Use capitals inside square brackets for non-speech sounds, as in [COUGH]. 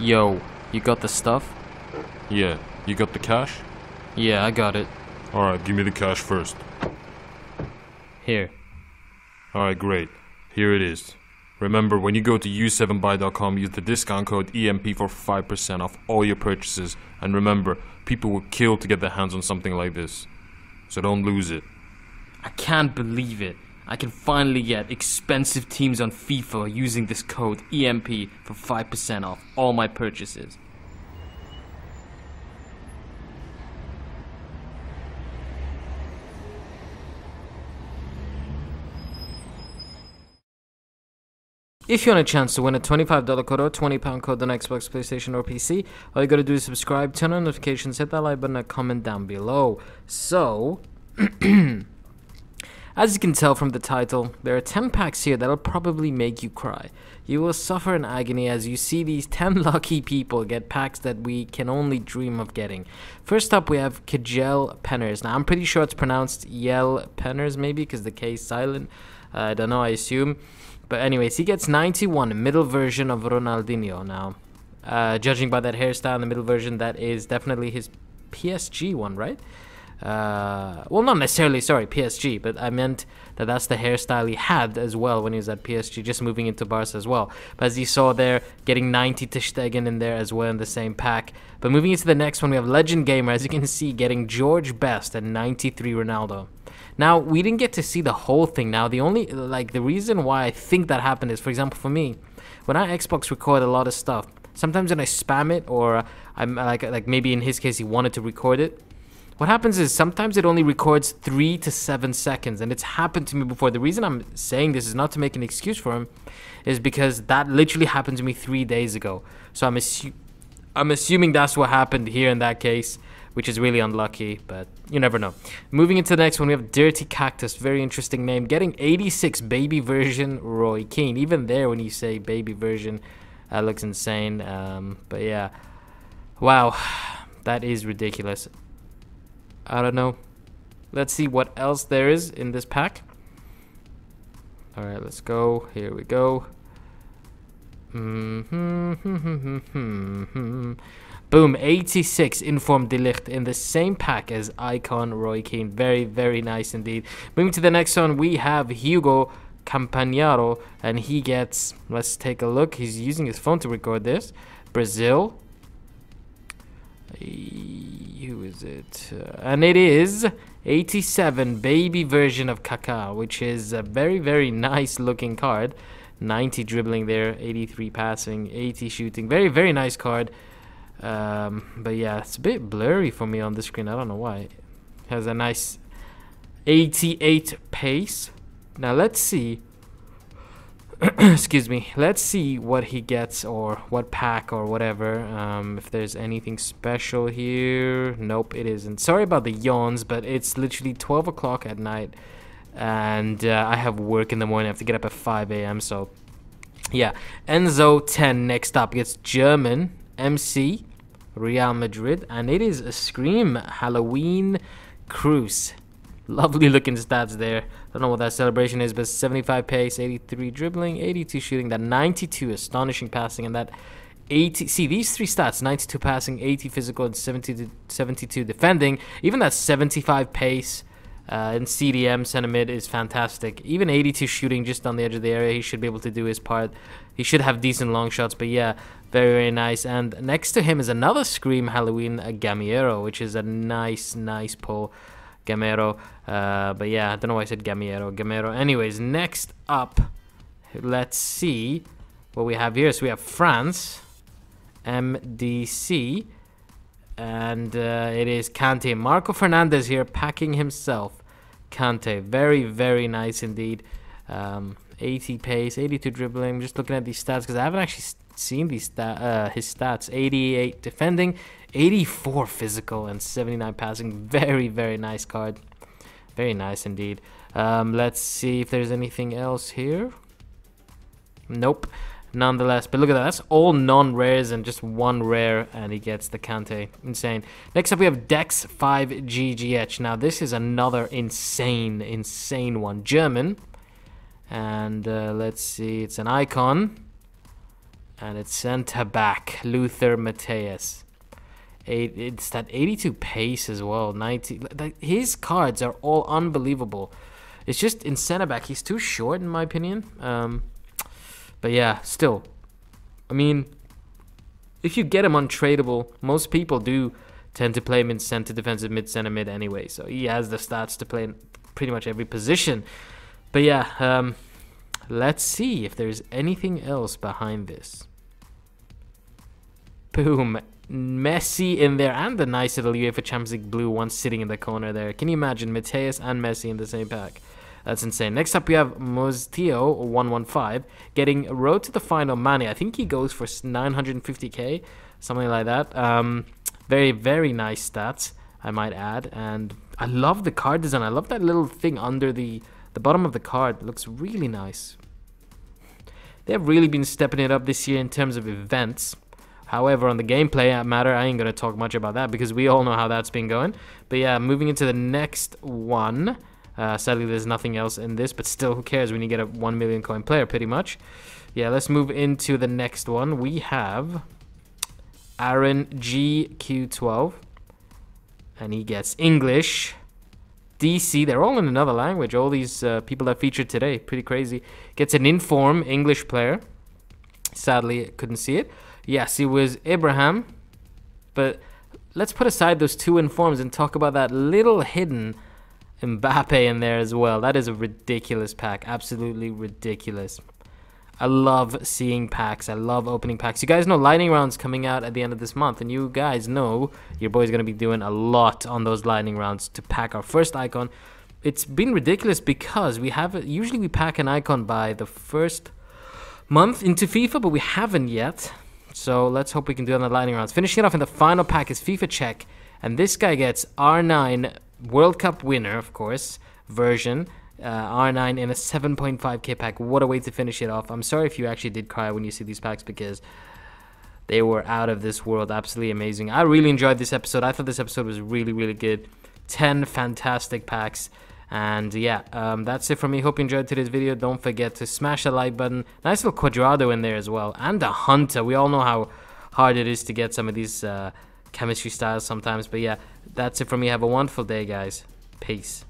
Yo, you got the stuff? Yeah, you got the cash? Yeah, I got it. Alright, give me the cash first. Here. Alright, great. Here it is. Remember, when you go to u7buy.com, use the discount code EMP for 5% off all your purchases. And remember, people will kill to get their hands on something like this. So don't lose it. I can't believe it. I can finally get expensive teams on FIFA using this code EMP for 5% off all my purchases. If you want a chance to win a $25 code or £20 code on Xbox, PlayStation, or PC, all you gotta do is subscribe, turn on notifications, hit that like button, and comment down below. So, [CLEARS THROAT] as you can tell from the title, there are 10 packs here that'll probably make you cry. You will suffer in agony as you see these 10 [LAUGHS] lucky people get packs that we can only dream of getting. First up, we have Kjell Penners. Now, I'm pretty sure it's pronounced Yell Penners, maybe, because the K is silent. Uh, I don't know, I assume. But anyways, he gets 91, middle version of Ronaldinho now. Uh, judging by that hairstyle in the middle version, that is definitely his PSG one, right? Uh, well, not necessarily, sorry, PSG, but I meant that that's the hairstyle he had as well when he was at PSG, just moving into Barca as well. But as you saw there, getting 90 Ter Stegen in there as well in the same pack. But moving into the next one, we have Legend Gamer, as you can see, getting George Best and 93 Ronaldo. Now, we didn't get to see the whole thing. Now, the only, like, the reason why I think that happened is, for example, for me, when I Xbox record a lot of stuff, sometimes when I spam it, or I'm like, like maybe in his case, he wanted to record it. What happens is sometimes it only records three to seven seconds, and it's happened to me before. The reason I'm saying this is not to make an excuse for him, is because that literally happened to me three days ago. So I'm assu- I'm assuming that's what happened here in that case which is really unlucky, but you never know. Moving into the next one, we have Dirty Cactus, very interesting name. Getting 86 baby version Roy Keane. Even there, when you say baby version, that looks insane. Um, but yeah, wow, [SIGHS] that is ridiculous. I don't know. Let's see what else there is in this pack. All right, let's go. Here we go. Mm-hmm. [LAUGHS] Boom, 86 Inform de Ligt in the same pack as Icon Roy Keane. Very, very nice indeed. Moving to the next one, we have Hugo Campagnaro, and he gets, let's take a look. He's using his phone to record this. Brazil. Who is it? Uh, and it is 87 baby version of Kaká, which is a very, very [LAUGHS] nice looking card. 90 dribbling there, 83 passing, 80 shooting. Very, very nice card. Um, but yeah, it's a bit blurry for me on the screen. I don't know why. It has a nice 88 pace. Now let's see. [CLEARS THROAT] Excuse me. Let's see what he gets or what pack or whatever. Um, if there's anything special here. Nope, it isn't. Sorry about the yawns, but it's literally 12 o'clock at night. And uh, I have work in the morning. I have to get up at 5 a.m. So yeah. Enzo 10 next up gets German MC Real Madrid, and it is a Scream Halloween Kroos. [LAUGHS] Lovely looking stats there. I don't know what that celebration is, but 75 pace, 83 dribbling, 82 shooting, that 92 astonishing passing, and that 80. See these three stats: 92 passing, 80 physical, and 70 72 defending. Even that 75 pace. Uh, and CDM mid is fantastic. Even 82 shooting just on the edge of the area, he should be able to do his part. He should have decent long shots, but yeah, very, very nice. And next to him is another Scream Halloween uh, Gameiro, which is a nice, nice pull. Gamero. Uh, but yeah, I don't know why I said Gamero. Gamero. Anyways, next up, let's see what we have here. So we have France, MDC, and uh, it is Kante. Marco Fernandes here packing himself. Kante. Very, very nice indeed. Um, 80 pace, 82 dribbling. Just looking at these stats because I haven't actually seen these uh, his stats 88 defending 84 physical and 79 passing. [LAUGHS] Very very nice card. Very nice indeed. Um, let's see if there's anything else here. Nope. Nonetheless but look at that. That's all non-rares and just one rare and he gets the Kante. Insane. Next up we have Dex 5 GGH now this is another insane insane one. German. And uh, let's see. It's an icon And it's center back, Lothar Matthäus. Eight, it's that 82 pace as well. 90. Like, his cards are all unbelievable. It's just in center back, he's too short in my opinion. Um, but yeah, still. I mean, if you get him untradeable, most people do tend to play him in center defensive mid center mid anyway. So he has the stats to play in pretty much every position. But yeah, um, let's see if there's anything else behind this. Boom. Messi in there and the nice little UEFA Champions League blue one sitting in the corner there. Can you imagine Matthäus and Messi in the same pack? That's insane. Next up, we have Muzztio 115 getting road to the final Mané. I think he goes for 950k, something like that. Um, very, very nice stats, I might add. And I love the card design. I love that little thing under the, the bottom of the card. Looks really nice. They've really been stepping it up this year in terms of events. However, on the gameplay matter, I ain't going to talk much about that because we all know how that's been going. But yeah, moving into the next one. Uh, sadly, there's nothing else in this, but still, who cares when you get a 1 million coin player, pretty much. Yeah, let's move into the next one. We have Aaron GQ12. And he gets English. DC, they're all in another language. All these uh, people that featured today, pretty crazy. Gets an inform English player. Sadly, couldn't see it. Yes, it was Abraham. But let's put aside those two informs and talk about that little hidden Mbappe in there as well. That is a ridiculous pack. Absolutely ridiculous. I love seeing packs. I love opening packs. You guys know lightning rounds coming out at the end of this month, and you guys know your boy's gonna be doing a lot on those lightning rounds to pack our first icon. It's been ridiculous because we have usually we pack an icon by the first month into FIFA, but we haven't yet. So let's hope we can do it on the lightning rounds. Finishing it off in the final pack is FifaCheck. And this guy gets R9 World Cup winner, of course, version. Uh, R9 in a 7.5k pack. What a way to finish it off. I'm sorry if you actually did cry when you see these packs because they were out of this world. Absolutely amazing. I really enjoyed this episode. I thought this episode was really, really good. 10 fantastic packs. And yeah, um, that's it for me. Hope you enjoyed today's video. Don't forget to smash the like button. Nice little Cuadrado in there as well. And a Hunter. We all know how hard it is to get some of these uh, chemistry styles sometimes. But yeah, that's it for me. Have a wonderful day, guys. Peace.